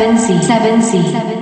7C 7C 7C